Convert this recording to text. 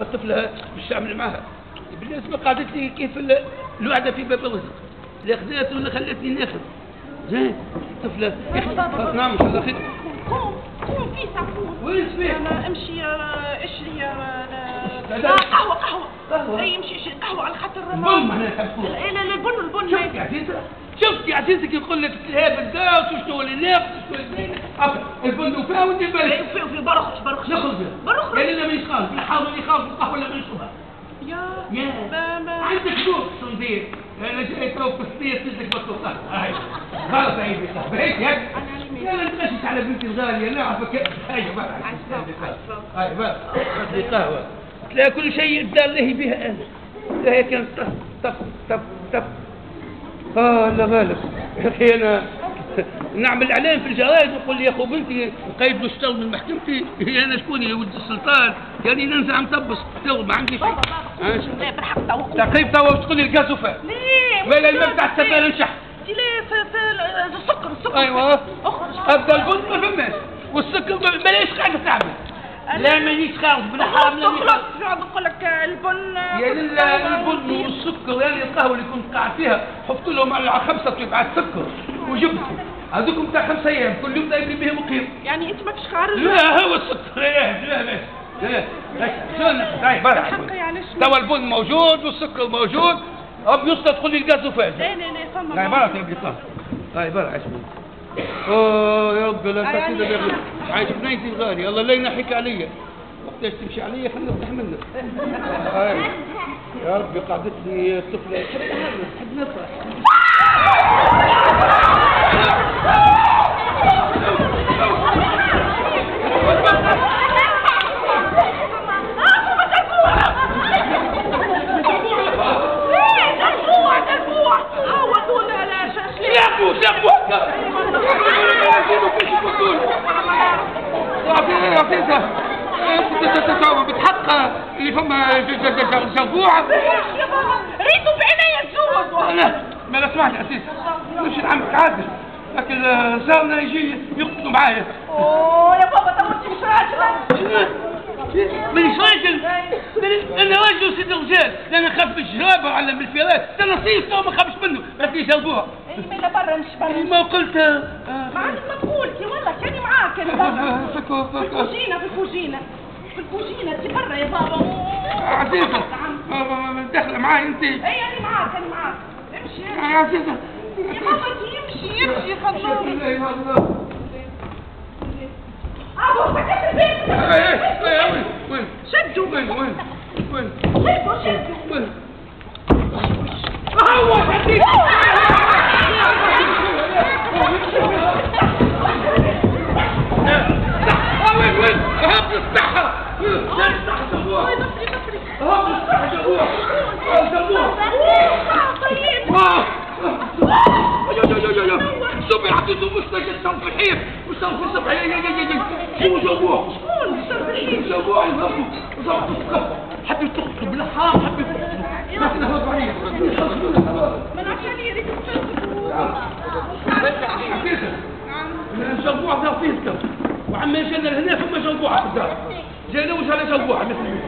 الطفلة مش تعمل معها بالنسبة قعدت لي كيف ال- الوعدة في باب الرزق؟ اللي خذيت ولا خلتني ناخذ. زين. الطفلة نعم إن شاء الله خير. قوم قوم في سعفون وين سبيل؟ أنا أمشي اشري آه، لا، آه، لا. قهوة قهوة قهوة؟ أي امشي اشري قهوة على خاطر البن معناها تحبون لا لا البن البن شفت يا عزيزة شفت يا عزيزك يقول لك الهاب الداس وشنو اللي ناقص وشنو اللي البن وفيها وانت بالك وفي وفي برخص برخص نخرج يعني لا ما يخاف يحاول يخاف القهوة ولا ما يشربها يا. يا ما ما عندك ذوق شو ندير أنا جاي تو تدك بطل قهوة هاي. غلط هاي هيك هيك يا. لا تغشش على بنتي الغالية لا عفك هاي بقى هاي بقى هاي قهوة. تلاقي كل شيء يبدأ له بها أنا. كان طف طف طف طف آه لا غالب يا أخي أنا نعمل اعلان في الجرايد ويقول لي يا أخو بنتي له اشتغل من محكمتي هي أنا شكون؟ يا ولد السلطان. يعني ننزع مطبس ما عندي شيء. لا بالحق تو تقريب توا تقول لي الكازوفه ولا الماء بتاع السبانه نشح في ال- السكر السكر. أيوه. أخرج. أبدأ البن ما فماش والسكر ما- بلاش قاعدة تعمل. لا مانيش خالص بلا حرام لا تخلص يقعد يقول لك؟ البن يا لله البن والسكر يعني القهوة اللي كنت قاعد فيها حط لهم على خمسة قطع سكر وجبت. هذوك بتاع خمسة أيام كل يوم داير بهم مقيم. يعني أنت ماكش خارج؟ لا هو السكر لا لا لا لا يعني شنو؟ توا البن موجود والسكر موجود. أب يسطا تقول لي الجازوفاج لا لا لا فما هاي برا طه هاي برا عشمي أوه يا رب لا يا رب عايش بنيتي الغالي الله لا ينحيك عليا. وقتاش تمشي عليا؟ خلينا نفتح منك هاي. يا ربي قعدت لي طفلة. حد نفرح شافوا شافوا هكا بتحق اللي فما جربوع ريتوا بعيني الزود أنا ما لا سمعت اسيس مش نعمل عادل لكن صارنا يجي يقتلوا معايا أوه يا بابا انت مش راجل مانيش راجل أنا راجل سيد الرجال أنا نخاف من الجرابه ولا من الفراش. أنا نصيف تو ما نخافش منه لكن يجربوها اي من برا مش برا. ما قلت. ما عندك ما تقول كي والله كاني معاك أنا بابا فكو في فكو الكوجينة في الكوجينة. في الكوجينة انت برا يا بابا. عزيزة. داخلة معاي أنت. اي أنا معاك أنا معاك. امشي. يا عزيزة. يا بابا يمشي يمشي الا الله. أبو سكت البيت إيه إيه وين وين شدوا وين وين؟ وين شدوا شدوا وين؟ هو حديث وين وين؟ هب الصحة وين الصحة جابوها بصري بصري هب الصحة جابوها جابوها طيب صبي عطيته مستشفى صنف الحيف وصنف الصبح يا يا يا يا شو جابوه؟ شكون صار بالحين جابوه يضربوا ضربوا الكفة حبوا يتقتلوا بالحرام حبوا يتقتلوا لكن هو ضعيف من عشان يريد جابوه ضرب فيه وعما جانا لهنا ثم جابوه في الدار جانا وجانا جابوه مثل